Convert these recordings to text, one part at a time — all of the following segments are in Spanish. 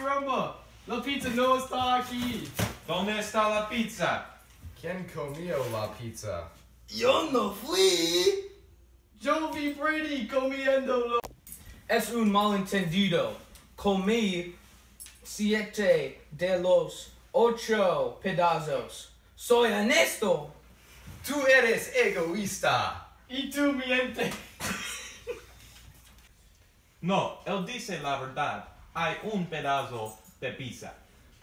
caramba! La pizza no está aquí. ¿Dónde está la pizza? ¿Quién comió la pizza? Yo no fui. Yo vi Brady comiéndolo. Es un malentendido. Comí siete de los ocho pedazos. Soy honesto. Tú eres egoísta. Y tú miente. No, él dice la verdad. Hay un pedazo de pizza.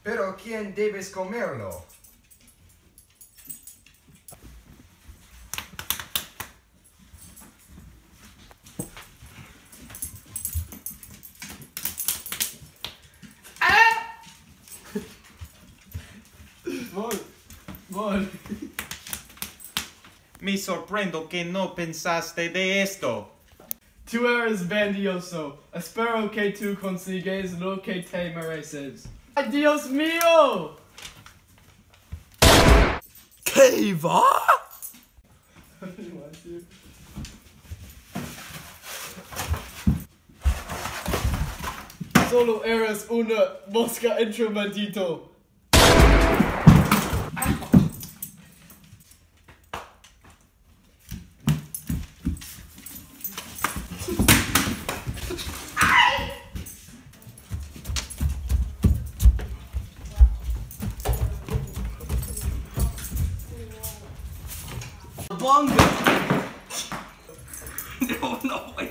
Pero ¿quién debes comerlo? Vol. Me sorprendo que no pensaste de esto. Tú eres bandioso. Espero que tú consigues lo que te mereces. ¡Ay, Dios mío! ¿Qué va? Solo eres una mosca ボング。でものおい